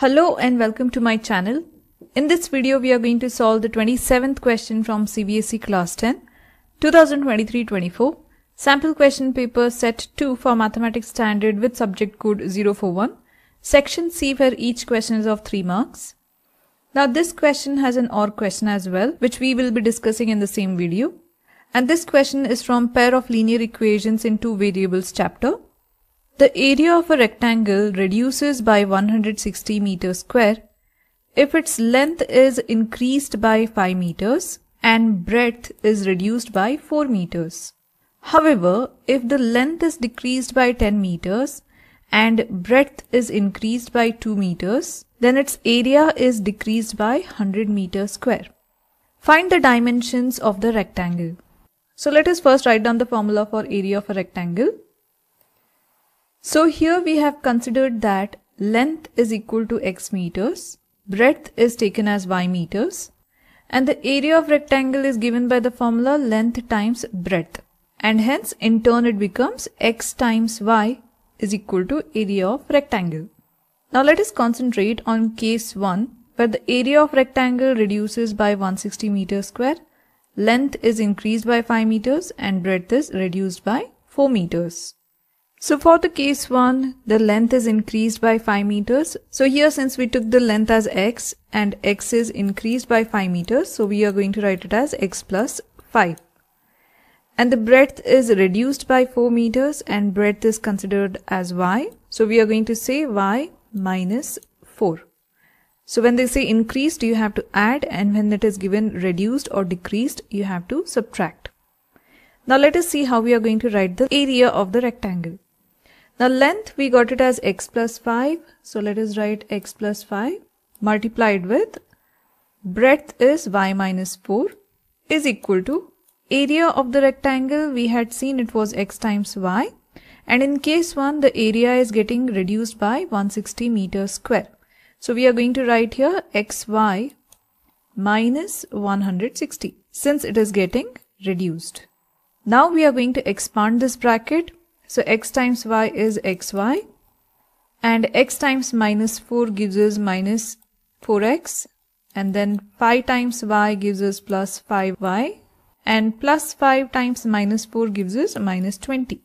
Hello and welcome to my channel. In this video we are going to solve the 27th question from CBSE class 10 2023-24 sample question paper set 2 for mathematics standard with subject code 041 section C where each question is of 3 marks. Now this question has an OR question as well which we will be discussing in the same video and this question is from pair of linear equations in two variables chapter. The area of a rectangle reduces by 160 meters square if its length is increased by 5 meters and breadth is reduced by 4 meters. However, if the length is decreased by 10 meters and breadth is increased by 2 meters, then its area is decreased by 100 meters square. Find the dimensions of the rectangle. So let us first write down the formula for area of a rectangle. So here we have considered that length is equal to x meters, breadth is taken as y meters, and the area of rectangle is given by the formula length times breadth. And hence in turn it becomes x times y is equal to area of rectangle. Now let us concentrate on case 1 where the area of rectangle reduces by 160 meters square, length is increased by 5 meters and breadth is reduced by 4 meters. So for the case 1, the length is increased by 5 meters. So here since we took the length as x and x is increased by 5 meters, so we are going to write it as x plus 5. And the breadth is reduced by 4 meters and breadth is considered as y. So we are going to say y minus 4. So when they say increased, you have to add and when it is given reduced or decreased, you have to subtract. Now let us see how we are going to write the area of the rectangle. Now length we got it as x plus 5. So let us write x plus 5 multiplied with breadth is y minus 4 is equal to area of the rectangle we had seen it was x times y and in case 1 the area is getting reduced by 160 meters square. So we are going to write here xy minus 160 since it is getting reduced. Now we are going to expand this bracket so x times y is xy and x times minus 4 gives us minus 4x and then 5 times y gives us plus 5y and plus 5 times minus 4 gives us minus 20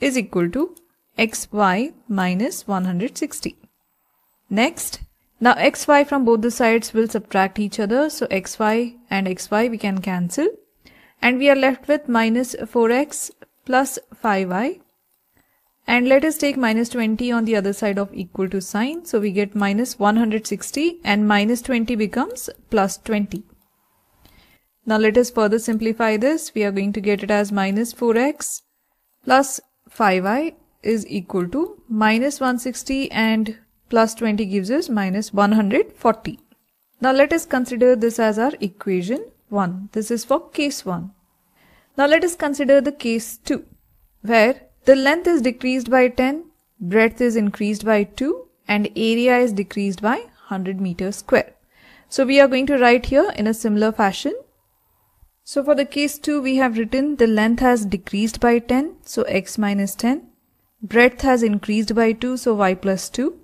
is equal to xy minus 160. Next, now xy from both the sides will subtract each other. So xy and xy we can cancel and we are left with minus 4x plus 5y and let us take minus 20 on the other side of equal to sign. So we get minus 160 and minus 20 becomes plus 20. Now let us further simplify this. We are going to get it as minus 4x plus 5y is equal to minus 160 and plus 20 gives us minus 140. Now let us consider this as our equation 1. This is for case 1. Now let us consider the case 2 where the length is decreased by 10, breadth is increased by 2 and area is decreased by 100 meters square. So we are going to write here in a similar fashion. So for the case 2 we have written the length has decreased by 10 so x minus 10, breadth has increased by 2 so y plus 2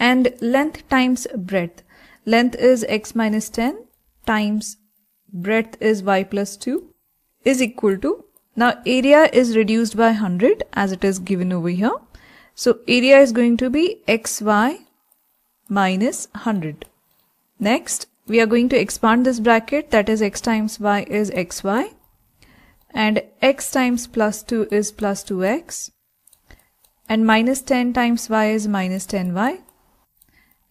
and length times breadth. Length is x minus 10 times breadth is y plus 2 is equal to now area is reduced by 100 as it is given over here. So area is going to be xy minus 100. Next we are going to expand this bracket that is x times y is xy and x times plus 2 is plus 2x and minus 10 times y is minus 10y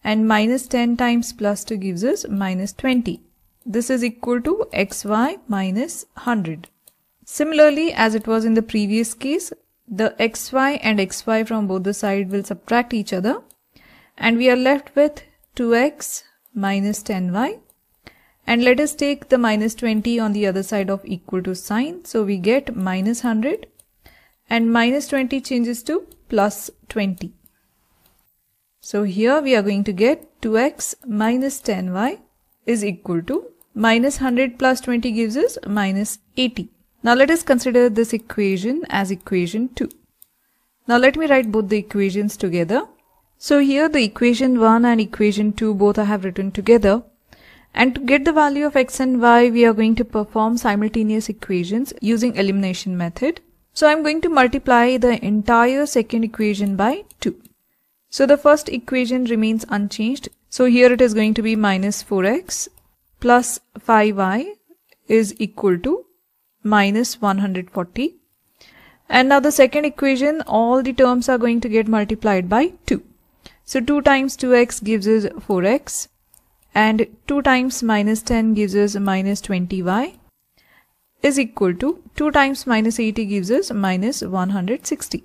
and minus 10 times plus 2 gives us minus 20. This is equal to xy minus 100. Similarly, as it was in the previous case, the xy and xy from both the sides will subtract each other and we are left with 2x minus 10y and let us take the minus 20 on the other side of equal to sign. So we get minus 100 and minus 20 changes to plus 20. So here we are going to get 2x minus 10y is equal to minus 100 plus 20 gives us minus 80. Now let us consider this equation as equation 2. Now let me write both the equations together. So here the equation 1 and equation 2 both I have written together. And to get the value of x and y, we are going to perform simultaneous equations using elimination method. So I'm going to multiply the entire second equation by 2. So the first equation remains unchanged. So here it is going to be minus 4x plus 5y is equal to minus 140. And now the second equation, all the terms are going to get multiplied by 2. So 2 times 2x gives us 4x and 2 times minus 10 gives us minus 20y is equal to 2 times minus 80 gives us minus 160.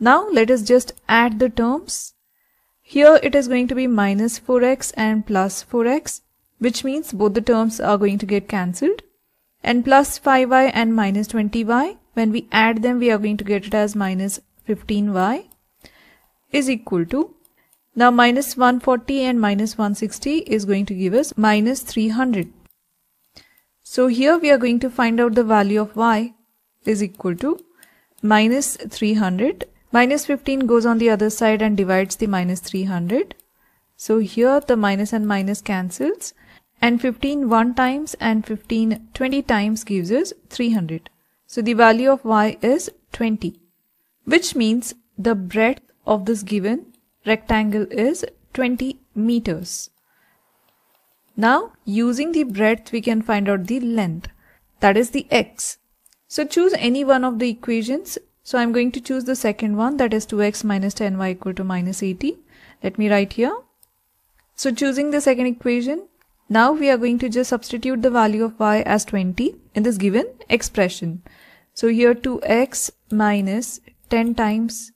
Now let us just add the terms. Here it is going to be minus 4x and plus 4x which means both the terms are going to get cancelled and plus 5y and minus 20y when we add them we are going to get it as minus 15y is equal to now minus 140 and minus 160 is going to give us minus 300. So here we are going to find out the value of y is equal to minus 300. Minus 15 goes on the other side and divides the minus 300. So here the minus and minus cancels and 15 1 times and 15 20 times gives us 300. So the value of y is 20 which means the breadth of this given rectangle is 20 meters. Now using the breadth we can find out the length that is the x. So choose any one of the equations. So I'm going to choose the second one that is 2x minus 10y equal to minus 80. Let me write here. So choosing the second equation now we are going to just substitute the value of y as 20 in this given expression. So here 2x minus 10 times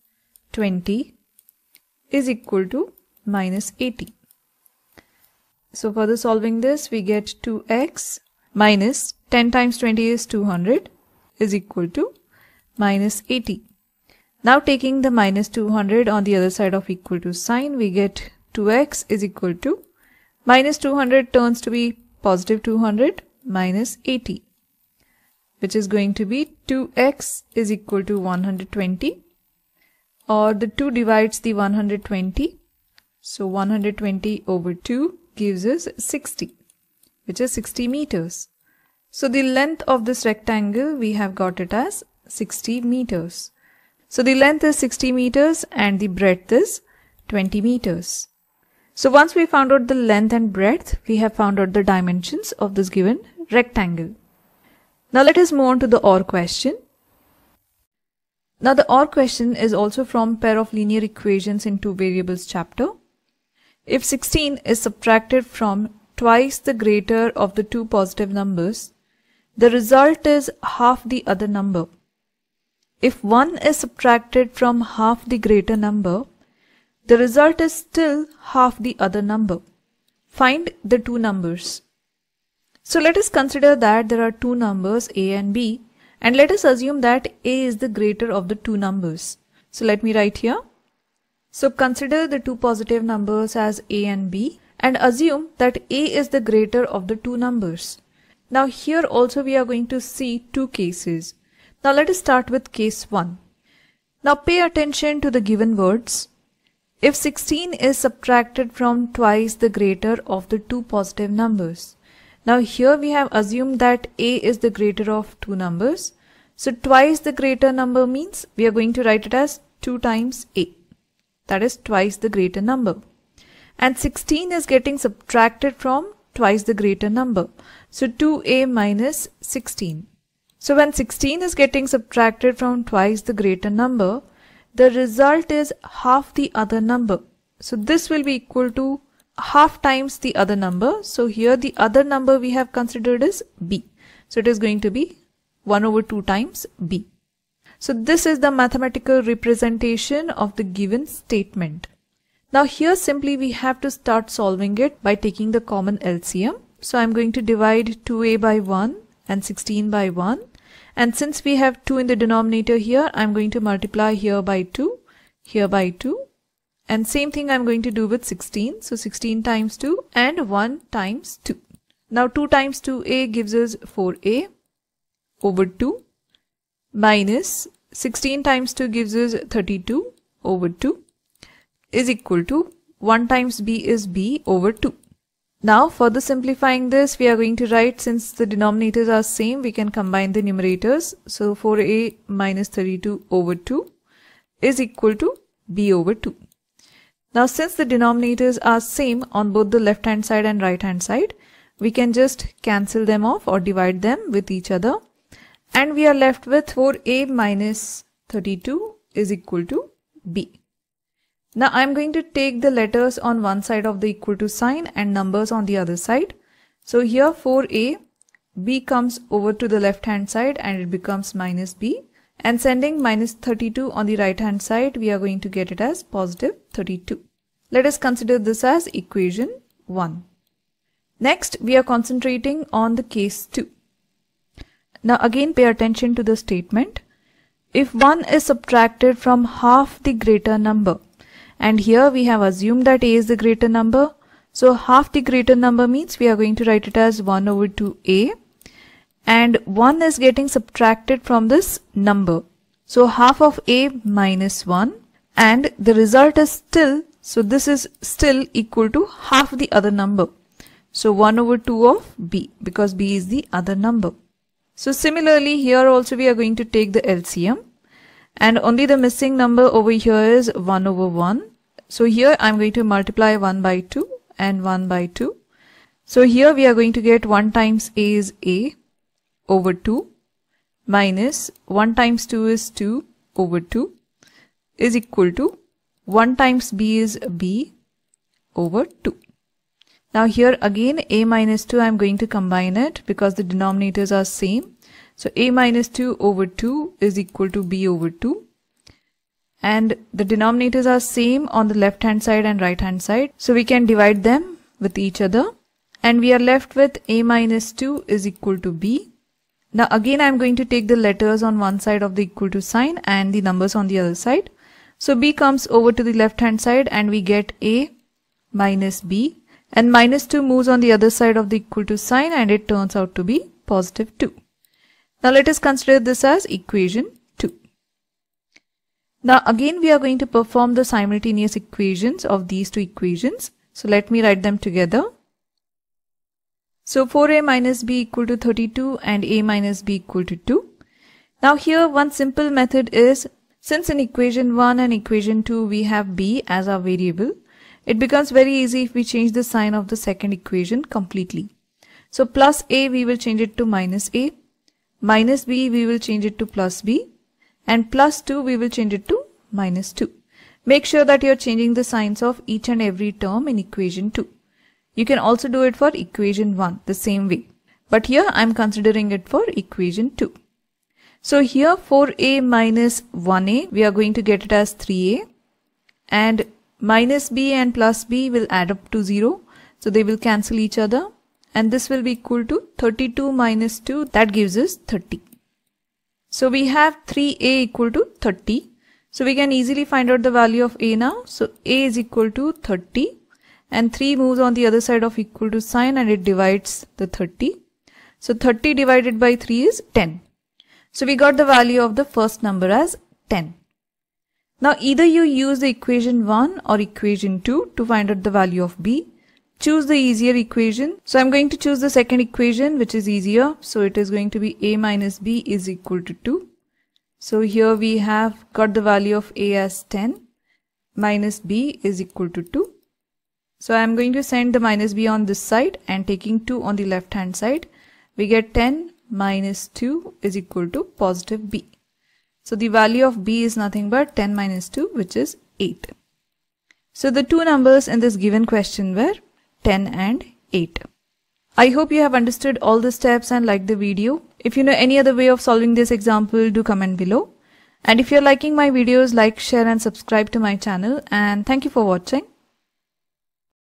20 is equal to minus 80. So further solving this, we get 2x minus 10 times 20 is 200 is equal to minus 80. Now taking the minus 200 on the other side of equal to sign, we get 2x is equal to minus 200 turns to be positive 200 minus 80 which is going to be 2x is equal to 120 or the 2 divides the 120. So 120 over 2 gives us 60, which is 60 meters. So the length of this rectangle, we have got it as 60 meters. So the length is 60 meters and the breadth is 20 meters. So once we found out the length and breadth, we have found out the dimensions of this given rectangle. Now let us move on to the OR question. Now the OR question is also from pair of linear equations in two variables chapter. If 16 is subtracted from twice the greater of the two positive numbers, the result is half the other number. If 1 is subtracted from half the greater number, the result is still half the other number. Find the two numbers. So let us consider that there are two numbers a and b and let us assume that a is the greater of the two numbers. So let me write here. So consider the two positive numbers as a and b and assume that a is the greater of the two numbers. Now here also we are going to see two cases. Now let us start with case 1. Now pay attention to the given words. If 16 is subtracted from twice the greater of the two positive numbers, now here we have assumed that a is the greater of two numbers. So twice the greater number means we are going to write it as 2 times a. That is twice the greater number. And 16 is getting subtracted from twice the greater number. So 2a minus 16. So when 16 is getting subtracted from twice the greater number, the result is half the other number. So this will be equal to half times the other number. So here the other number we have considered is b. So it is going to be 1 over 2 times b. So this is the mathematical representation of the given statement. Now here simply we have to start solving it by taking the common LCM. So I'm going to divide 2a by 1 and 16 by 1. And since we have 2 in the denominator here, I'm going to multiply here by 2, here by 2, and same thing I'm going to do with 16. So 16 times 2 and 1 times 2. Now 2 times 2a gives us 4a over 2 minus 16 times 2 gives us 32 over 2. is equal to 1 times b is b over 2. Now further simplifying this we are going to write since the denominators are same we can combine the numerators. So 4a minus 32 over 2 is equal to b over 2. Now since the denominators are same on both the left hand side and right hand side, we can just cancel them off or divide them with each other and we are left with 4a minus 32 is equal to b. Now I'm going to take the letters on one side of the equal to sign and numbers on the other side. So here 4a, b comes over to the left hand side and it becomes minus b and sending minus 32 on the right hand side we are going to get it as positive 32. Let us consider this as equation 1. Next we are concentrating on the case 2. Now again pay attention to the statement. If 1 is subtracted from half the greater number and here we have assumed that a is the greater number so half the greater number means we are going to write it as 1 over 2a and 1 is getting subtracted from this number. So half of a minus 1 and the result is still, so this is still equal to half the other number. So 1 over 2 of b because b is the other number. So similarly here also we are going to take the LCM and only the missing number over here is 1 over 1. So here I'm going to multiply 1 by 2 and 1 by 2. So here we are going to get 1 times a is a over 2 minus 1 times 2 is 2 over 2 is equal to 1 times b is b over 2. Now here again a minus 2 I'm going to combine it because the denominators are same. So a minus 2 over 2 is equal to b over 2 and the denominators are same on the left hand side and right hand side. So we can divide them with each other and we are left with a minus 2 is equal to b now again I'm going to take the letters on one side of the equal to sign and the numbers on the other side. So b comes over to the left hand side and we get a minus b and minus 2 moves on the other side of the equal to sign and it turns out to be positive 2. Now let us consider this as equation 2. Now again we are going to perform the simultaneous equations of these two equations. So let me write them together. So 4a minus b equal to 32 and a minus b equal to 2. Now here one simple method is since in equation 1 and equation 2 we have b as our variable, it becomes very easy if we change the sign of the second equation completely. So plus a we will change it to minus a, minus b we will change it to plus b and plus 2 we will change it to minus 2. Make sure that you are changing the signs of each and every term in equation 2. You can also do it for equation 1 the same way. But here I'm considering it for equation 2. So here 4a minus 1a we are going to get it as 3a and minus b and plus b will add up to 0. So they will cancel each other and this will be equal to 32 minus 2 that gives us 30. So we have 3a equal to 30. So we can easily find out the value of a now. So a is equal to 30 and 3 moves on the other side of equal to sign and it divides the 30. So 30 divided by 3 is 10. So we got the value of the first number as 10. Now either you use the equation 1 or equation 2 to find out the value of b. Choose the easier equation. So I'm going to choose the second equation which is easier. So it is going to be a minus b is equal to 2. So here we have got the value of a as 10 minus b is equal to 2. So I'm going to send the minus b on this side and taking 2 on the left hand side, we get 10 minus 2 is equal to positive b. So the value of b is nothing but 10 minus 2 which is 8. So the two numbers in this given question were 10 and 8. I hope you have understood all the steps and liked the video. If you know any other way of solving this example, do comment below. And if you're liking my videos, like, share and subscribe to my channel. And thank you for watching.